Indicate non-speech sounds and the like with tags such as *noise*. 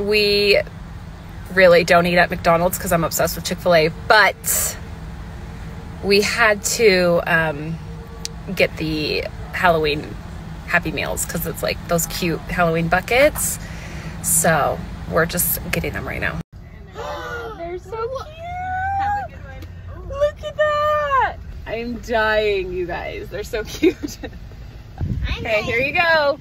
we really don't eat at McDonald's because I'm obsessed with Chick fil A, but we had to um, get the Halloween Happy Meals because it's like those cute Halloween buckets. So we're just getting them right now. *gasps* They're so cute. Oh, look at that. I'm dying, you guys. They're so *laughs* cute. okay, here you go.